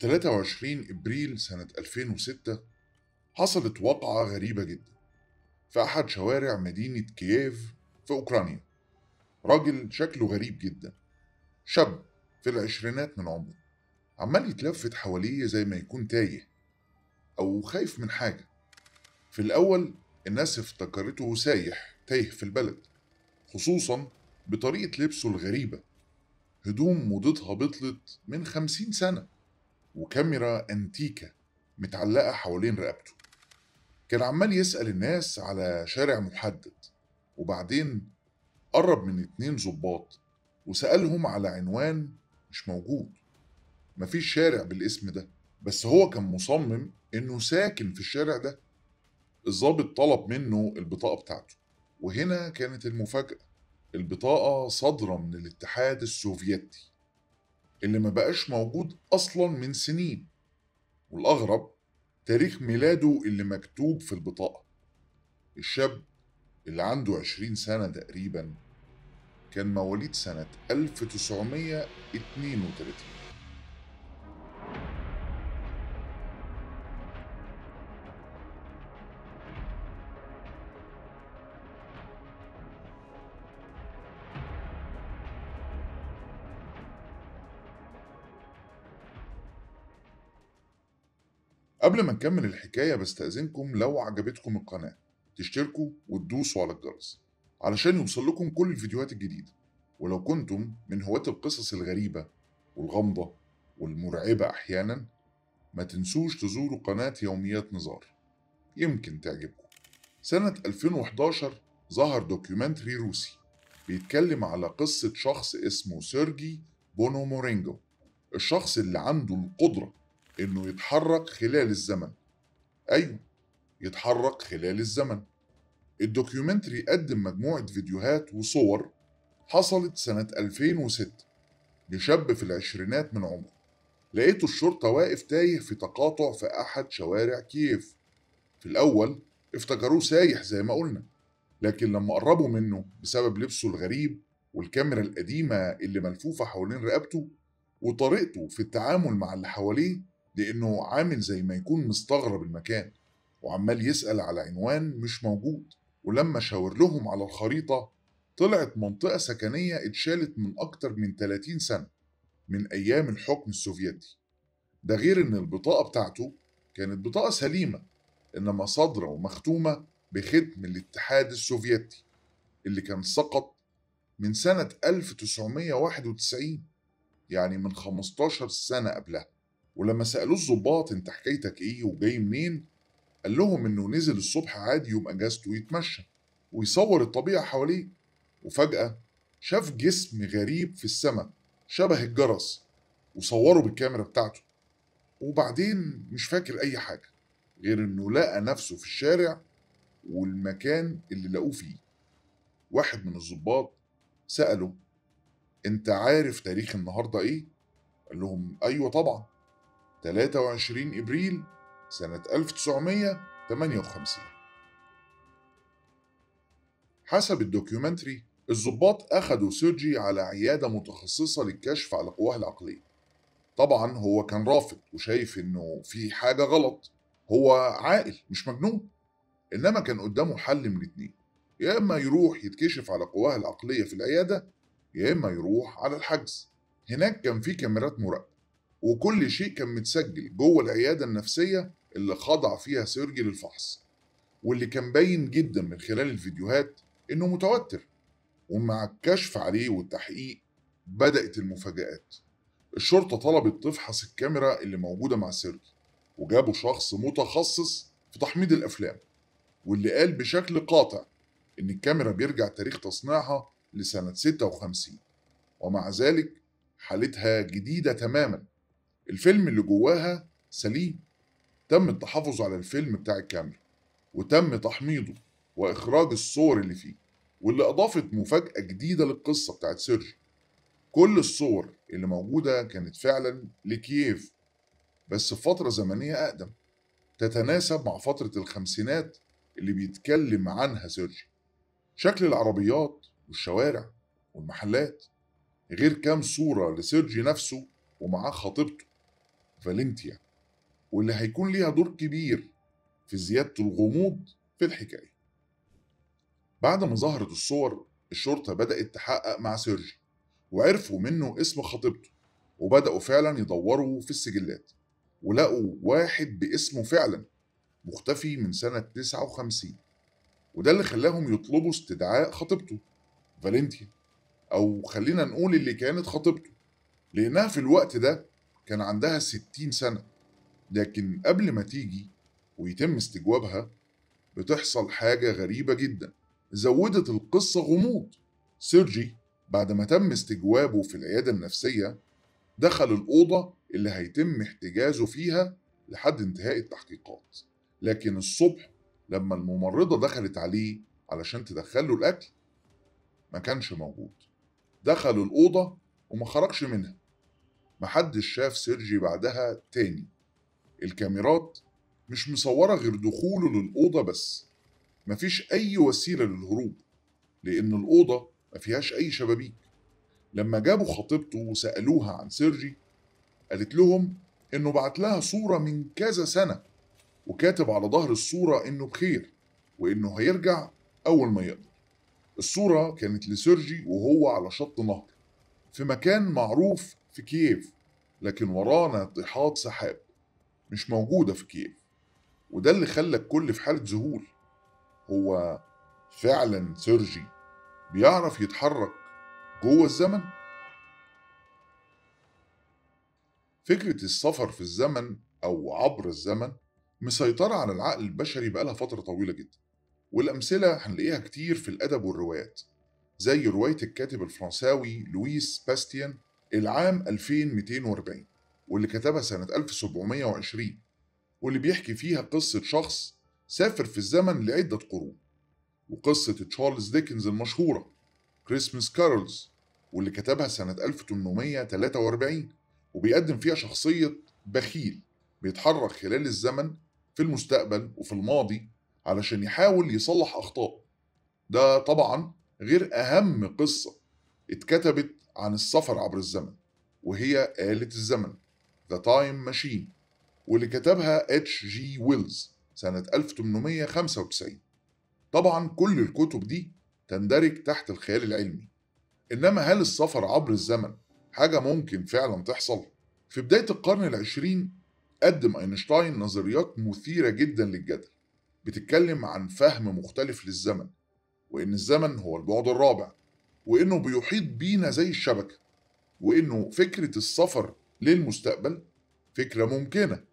23 إبريل سنة 2006 حصلت وقعة غريبة جدا في أحد شوارع مدينة كييف في أوكرانيا. راجل شكله غريب جدا شاب في العشرينات من عمره عمال يتلفت حواليه زي ما يكون تايه أو خايف من حاجة. في الأول الناس افتكرته سايح تايه في البلد خصوصا بطريقة لبسه الغريبة. هدوم موضتها بطلت من خمسين سنة. وكاميرا أنتيكة متعلقة حوالين رقبته. كان عمال يسأل الناس على شارع محدد وبعدين قرب من اتنين ظباط وسألهم على عنوان مش موجود. مفيش شارع بالاسم ده بس هو كان مصمم إنه ساكن في الشارع ده. الضابط طلب منه البطاقة بتاعته وهنا كانت المفاجأة. البطاقة صادرة من الاتحاد السوفيتي. اللي ما بقاش موجود أصلا من سنين. والأغرب تاريخ ميلاده اللي مكتوب في البطاقة. الشاب اللي عنده عشرين سنة تقريبا كان مواليد سنة 1932 قبل ما نكمل الحكاية بستأذنكم لو عجبتكم القناة تشتركوا وتدوسوا على الجرس علشان يوصل لكم كل الفيديوهات الجديدة. ولو كنتم من هواة القصص الغريبة والغامضة والمرعبة أحيانا ما تنسوش تزوروا قناة يوميات نزار. يمكن تعجبكم. سنة 2011 ظهر documentary روسي بيتكلم على قصة شخص اسمه سيرجي بونومورينجو الشخص اللي عنده القدرة إنه يتحرك خلال الزمن. أيوه يتحرك خلال الزمن. ال documentary قدم مجموعة فيديوهات وصور حصلت سنة 2006 لشاب في العشرينات من عمره. لقيته الشرطة واقف تايه في تقاطع في أحد شوارع كييف. في الأول افتكروه سايح زي ما قلنا لكن لما قربوا منه بسبب لبسه الغريب والكاميرا القديمة اللي ملفوفة حوالين رقبته وطريقته في التعامل مع اللي حواليه لأنه عامل زي ما يكون مستغرب المكان وعمال يسأل على عنوان مش موجود. ولما شاور لهم على الخريطة طلعت منطقة سكنية اتشالت من أكتر من 30 سنة من أيام الحكم السوفيتي. ده غير إن البطاقة بتاعته كانت بطاقة سليمة إنما صادرة ومختومة بختم الاتحاد السوفيتي اللي كان سقط من سنة 1991 يعني من 15 سنة قبلها. ولما سألوه الظباط أنت حكايتك إيه وجاي منين قال لهم إنه نزل الصبح عادي يوم أجازته يتمشى ويصور الطبيعة حواليه. وفجأة شاف جسم غريب في السماء شبه الجرس وصوره بالكاميرا بتاعته. وبعدين مش فاكر أي حاجة غير إنه لقى نفسه في الشارع والمكان اللي لقوه فيه. واحد من الظباط سأله أنت عارف تاريخ النهاردة إيه؟ قال لهم أيوة طبعا. 23 إبريل سنة 1958 حسب الدوكيومنتري الضباط أخدوا سيرجي على عيادة متخصصة للكشف على قواه العقلية. طبعا هو كان رافض وشايف إنه في حاجة غلط. هو عاقل مش مجنون. إنما كان قدامه حل من الاتنين يا إما يروح يتكشف على قواه العقلية في العيادة يا إما يروح على الحجز. هناك كان في كاميرات مراقبة. وكل شيء كان متسجل جوه العيادة النفسية اللي خضع فيها سيرجي للفحص. واللي كان باين جدا من خلال الفيديوهات إنه متوتر ومع الكشف عليه والتحقيق بدأت المفاجآت. الشرطة طلبت تفحص الكاميرا اللي موجودة مع سيرجي وجابوا شخص متخصص في تحميض الأفلام. واللي قال بشكل قاطع إن الكاميرا بيرجع تاريخ تصنيعها لسنة 56 ومع ذلك حالتها جديدة تماما. الفيلم اللي جواها سليم. تم التحفظ على الفيلم بتاع الكاميرا وتم تحميضه وإخراج الصور اللي فيه واللي أضافت مفاجأة جديدة للقصة بتاعت سيرجي كل الصور اللي موجودة كانت فعلا لكييف بس في فترة زمنية أقدم تتناسب مع فترة الخمسينات اللي بيتكلم عنها سيرجي شكل العربيات والشوارع والمحلات غير كام صورة لسيرجي نفسه ومعاه خطيبته. فالنتيا واللي هيكون ليها دور كبير في زيادة الغموض في الحكاية. بعد ما ظهرت الصور الشرطة بدأت تحقق مع سيرجي وعرفوا منه اسم خطيبته وبدأوا فعلا يدوروا في السجلات ولقوا واحد باسمه فعلا مختفي من سنة 59 وده اللي خلاهم يطلبوا استدعاء خطيبته فالنتيا أو خلينا نقول اللي كانت خطيبته لأنها في الوقت ده كان عندها 60 سنة لكن قبل ما تيجي ويتم استجوابها بتحصل حاجة غريبة جدا. زودت القصة غموض. سيرجي بعد ما تم استجوابه في العيادة النفسية دخل الأوضة اللي هيتم احتجازه فيها لحد انتهاء التحقيقات. لكن الصبح لما الممرضة دخلت عليه علشان تدخله الأكل ما كانش موجود. دخل الأوضة وما خرجش منها. محدش شاف سيرجي بعدها تاني. الكاميرات مش مصورة غير دخوله للأوضة بس. مفيش أي وسيلة للهروب لأن الأوضة ما فيهاش أي شبابيك. لما جابوا خطيبته وسألوها عن سيرجي قالت لهم إنه بعت لها صورة من كذا سنة وكاتب على ظهر الصورة إنه بخير وإنه هيرجع أول ما يقدر. الصورة كانت لسيرجي وهو على شط نهر. في مكان معروف في كييف لكن وراه ناطحات سحاب مش موجودة في كييف وده اللي خلى الكل في حالة ذهول. هو فعلا سيرجي بيعرف يتحرك جوه الزمن؟ فكرة السفر في الزمن أو عبر الزمن مسيطرة على العقل البشري بقالها فترة طويلة جدا والأمثلة هنلاقيها كتير في الأدب والروايات زي رواية الكاتب الفرنساوي لويس باستيان العام 2240 واللي كتبها سنة 1720 واللي بيحكي فيها قصة شخص سافر في الزمن لعدة قرون وقصة تشارلز ديكنز المشهورة Christmas Carols واللي كتبها سنة 1843 وبيقدم فيها شخصية بخيل بيتحرك خلال الزمن في المستقبل وفي الماضي علشان يحاول يصلح أخطاء. ده طبعا غير أهم قصة اتكتبت عن السفر عبر الزمن وهي آلة الزمن The Time Machine واللي كتبها اتش جي ويلز سنة 1895 طبعا كل الكتب دي تندرج تحت الخيال العلمي. إنما هل السفر عبر الزمن حاجة ممكن فعلا تحصل؟ في بداية القرن العشرين قدم أينشتاين نظريات مثيرة جدا للجدل بتتكلم عن فهم مختلف للزمن وإن الزمن هو البعد الرابع. وإنه بيحيط بينا زي الشبكة وإنه فكرة السفر للمستقبل فكرة ممكنة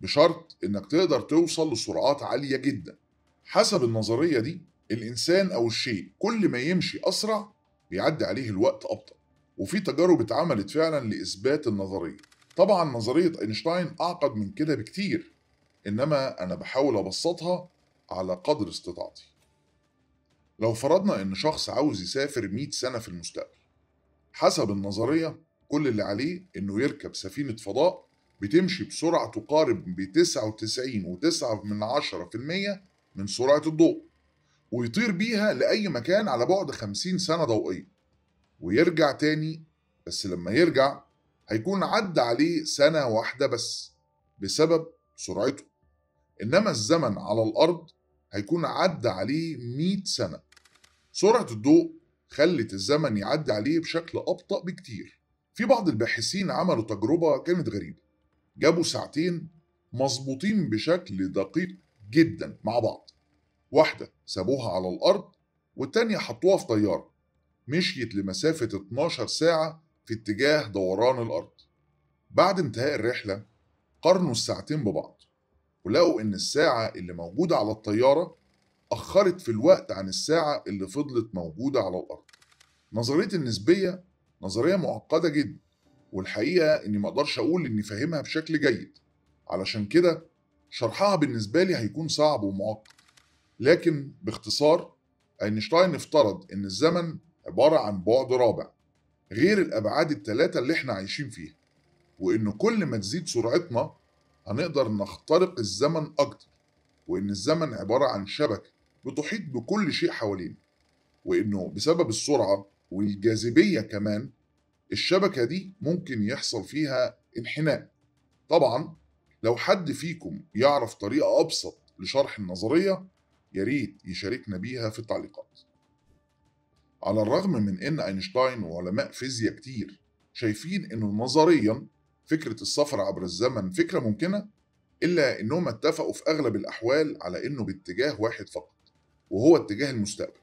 بشرط إنك تقدر توصل لسرعات عالية جدا. حسب النظرية دي الإنسان أو الشيء كل ما يمشي أسرع بيعدي عليه الوقت أبطأ وفي تجارب اتعملت فعلا لإثبات النظرية. طبعا نظرية أينشتاين أعقد من كده بكتير إنما أنا بحاول أبسطها على قدر استطاعتي. لو فرضنا إن شخص عاوز يسافر 100 سنة في المستقبل حسب النظرية كل اللي عليه إنه يركب سفينة فضاء بتمشي بسرعة تقارب ب 99.9 من 10% من سرعة الضوء ويطير بيها لأي مكان على بعد 50 سنة ضوئية ويرجع تاني بس لما يرجع هيكون عدى عليه سنة واحدة بس بسبب سرعته إنما الزمن على الأرض هيكون عدى عليه 100 سنة. سرعة الضوء خلت الزمن يعدي عليه بشكل أبطأ بكتير. في بعض الباحثين عملوا تجربة كانت غريبة. جابوا ساعتين مظبوطين بشكل دقيق جدا مع بعض. واحدة سابوها على الأرض والتانية حطوها في طيارة. مشيت لمسافة 12 ساعة في اتجاه دوران الأرض. بعد انتهاء الرحلة قارنوا الساعتين ببعض ولقوا إن الساعة اللي موجودة على الطيارة أخرت في الوقت عن الساعة اللي فضلت موجودة على الأرض. نظرية النسبية نظرية معقدة جدا والحقيقة إني مقدرش أقول إني فاهمها بشكل جيد. علشان كده شرحها بالنسبة لي هيكون صعب ومعقد. لكن باختصار أينشتاين افترض إن الزمن عبارة عن بعد رابع غير الأبعاد التلاتة اللي إحنا عايشين فيها وإن كل ما تزيد سرعتنا هنقدر نخترق الزمن أكتر وإن الزمن عبارة عن شبكة بتحيط بكل شيء حوالينا. وإنه بسبب السرعة والجاذبية كمان الشبكة دي ممكن يحصل فيها انحناء. طبعا لو حد فيكم يعرف طريقة أبسط لشرح النظرية يا ريت يشاركنا بيها في التعليقات. على الرغم من إن أينشتاين وعلماء فيزياء كتير شايفين انه نظريا فكرة السفر عبر الزمن فكرة ممكنة إلا إنهم اتفقوا في أغلب الأحوال على إنه باتجاه واحد فقط. وهو اتجاه المستقبل.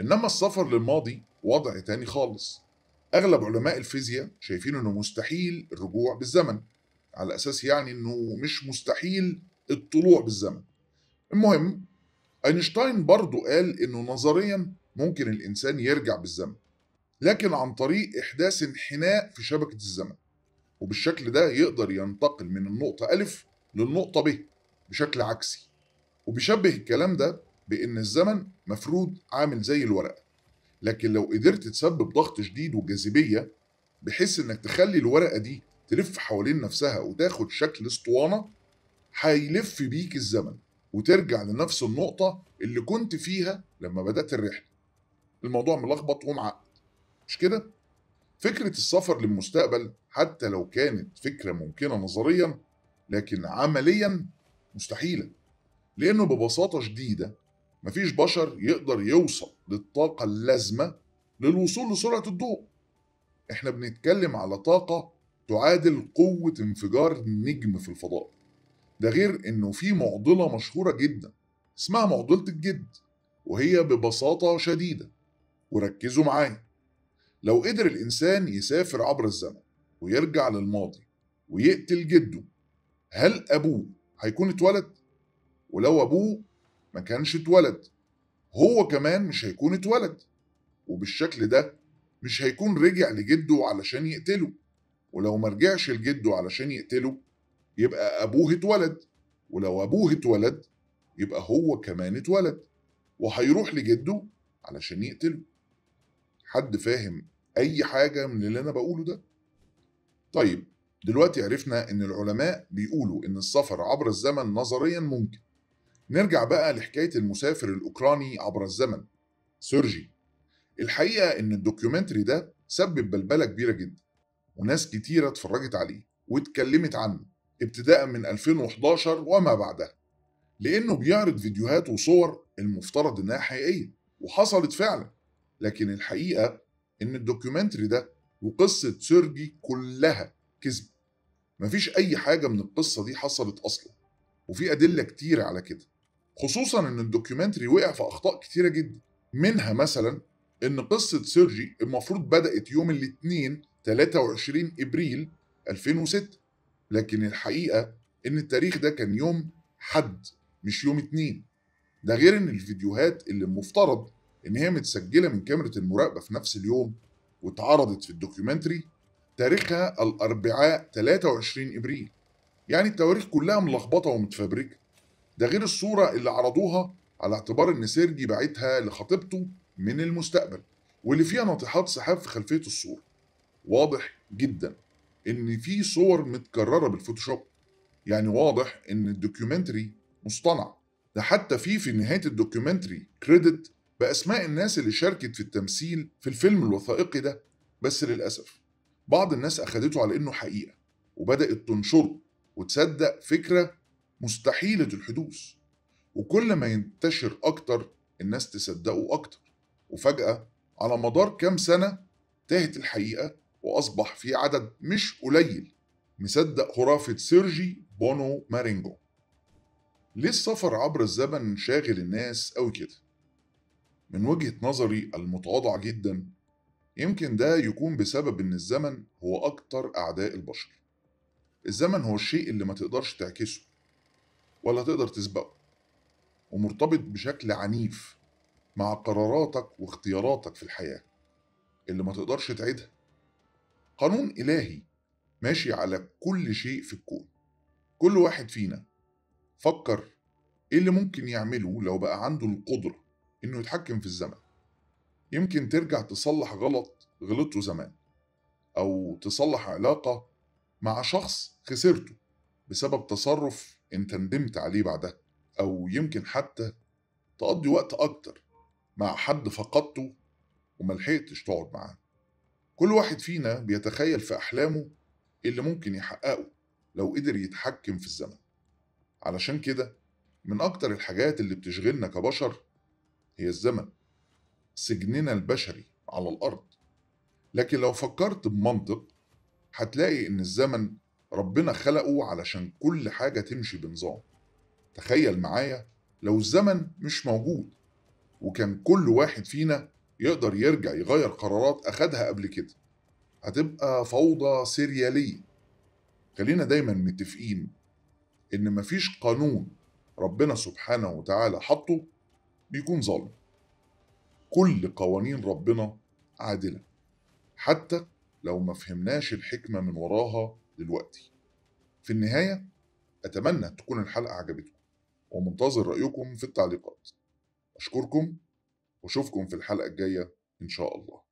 إنما السفر للماضي وضع تاني خالص. أغلب علماء الفيزياء شايفين إنه مستحيل الرجوع بالزمن على أساس يعني إنه مش مستحيل الطلوع بالزمن. المهم أينشتاين برضه قال إنه نظريا ممكن الإنسان يرجع بالزمن لكن عن طريق إحداث انحناء في شبكة الزمن. وبالشكل ده يقدر ينتقل من النقطة الف للنقطة ب بشكل عكسي. وبيشبه الكلام ده بإن الزمن مفروض عامل زي الورقه لكن لو قدرت تسبب ضغط شديد وجاذبية بحيث إنك تخلي الورقة دي تلف حوالين نفسها وتاخد شكل اسطوانة هيلف بيك الزمن وترجع لنفس النقطة اللي كنت فيها لما بدأت الرحلة. الموضوع ملخبط ومعقد. مش كده؟ فكرة السفر للمستقبل حتى لو كانت فكرة ممكنة نظريا لكن عمليا مستحيلة. لأنه ببساطة شديدة مفيش بشر يقدر يوصل للطاقة اللازمة للوصول لسرعة الضوء. إحنا بنتكلم على طاقة تعادل قوة انفجار نجم في الفضاء. ده غير إنه في معضلة مشهورة جدا اسمها معضلة الجد وهي ببساطة شديدة. وركزوا معايا. لو قدر الإنسان يسافر عبر الزمن ويرجع للماضي ويقتل جده هل أبوه هيكون اتولد؟ ولو أبوه ما كانش اتولد. هو كمان مش هيكون اتولد. وبالشكل ده مش هيكون رجع لجده علشان يقتله. ولو ما رجعش لجده علشان يقتله يبقى أبوه اتولد. ولو أبوه اتولد يبقى هو كمان اتولد. وهيروح لجده علشان يقتله. حد فاهم أي حاجة من اللي أنا بقوله ده؟ طيب دلوقتي عرفنا إن العلماء بيقولوا إن السفر عبر الزمن نظريا ممكن. نرجع بقى لحكاية المسافر الأوكراني عبر الزمن. سيرجي الحقيقة إن ال documentary ده سبب بلبلة كبيرة جدا وناس كتيرة اتفرجت عليه واتكلمت عنه ابتداء من 2011 وما بعدها لأنه بيعرض فيديوهات وصور المفترض إنها حقيقية وحصلت فعلا. لكن الحقيقة إن ال documentary ده وقصة سيرجي كلها كذب. مفيش أي حاجة من القصة دي حصلت أصلا وفي أدلة كتيرة على كده. خصوصا إن ال documentary وقع في أخطاء كتيرة جدا. منها مثلا إن قصة سيرجي المفروض بدأت يوم الاثنين 23 إبريل 2006 لكن الحقيقة إن التاريخ ده كان يوم حد مش يوم اتنين ده غير إن الفيديوهات اللي المفترض إن هي متسجلة من كاميرا المراقبة في نفس اليوم واتعرضت في الدوكيومنتري تاريخها الأربعاء 23 إبريل. يعني التواريخ كلها ملخبطة ومتفبركة. ده غير الصورة اللي عرضوها على اعتبار إن سيرجي باعتها لخطيبته من المستقبل واللي فيها ناطحات سحاب في خلفية الصورة. واضح جدا إن في صور متكررة بال Photoshop. يعني واضح إن ال documentary مصطنع. ده حتى في في نهاية ال documentary credit بأسماء الناس اللي شاركت في التمثيل في الفيلم الوثائقي ده. بس للأسف بعض الناس اخدته على إنه حقيقة وبدأت تنشره وتصدق فكرة مستحيلة الحدوث. وكل ما ينتشر أكتر الناس تصدقه أكتر. وفجأة على مدار كام سنة تاهت الحقيقة وأصبح في عدد مش قليل. مصدق خرافة سيرجي بونو مارينجو. ليه السفر عبر الزمن شاغل الناس أوي كده؟ من وجهة نظري المتواضعة جدا يمكن ده يكون بسبب إن الزمن هو أكتر أعداء البشر. الزمن هو الشيء اللي ما تقدرش تعكسه. ولا تقدر تسبقه. ومرتبط بشكل عنيف مع قراراتك واختياراتك في الحياة اللي ما تقدرش تعيدها. قانون إلهي ماشي على كل شيء في الكون. كل واحد فينا فكر إيه اللي ممكن يعمله لو بقى عنده القدرة إنه يتحكم في الزمن. يمكن ترجع تصلح غلط غلطته زمان أو تصلح علاقة مع شخص خسرته بسبب تصرف انت ندمت عليه بعدها أو يمكن حتى تقضي وقت أكتر مع حد فقدته وملحقتش تقعد معاه. كل واحد فينا بيتخيل في أحلامه اللي ممكن يحققه لو قدر يتحكم في الزمن. علشان كده من أكتر الحاجات اللي بتشغلنا كبشر هي الزمن سجننا البشري على الأرض. لكن لو فكرت بمنطق هتلاقي إن الزمن ربنا خلقه علشان كل حاجة تمشي بنظام. تخيل معايا لو الزمن مش موجود وكان كل واحد فينا يقدر يرجع يغير قرارات أخدها قبل كده هتبقى فوضى سريالية خلينا دايما متفقين إن مفيش قانون ربنا سبحانه وتعالى حطه بيكون ظالم. كل قوانين ربنا عادلة. حتى لو ما فهمناش الحكمة من وراها دلوقتي. في النهاية أتمنى تكون الحلقة عجبتكم ومنتظر رأيكم في التعليقات. أشكركم وأشوفكم في الحلقة الجاية إن شاء الله.